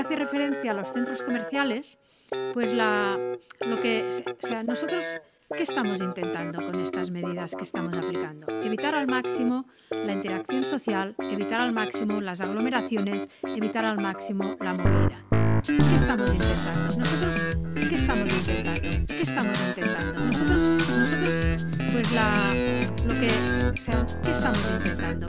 Hace referencia a los centros comerciales, pues la, lo que, o sea, nosotros, ¿qué estamos intentando con estas medidas que estamos aplicando? Evitar al máximo la interacción social, evitar al máximo las aglomeraciones, evitar al máximo la movilidad. ¿Qué estamos intentando? Nosotros, ¿qué estamos intentando? ¿Qué estamos intentando? Nosotros, nosotros, pues la, lo que, o sea, ¿qué estamos intentando?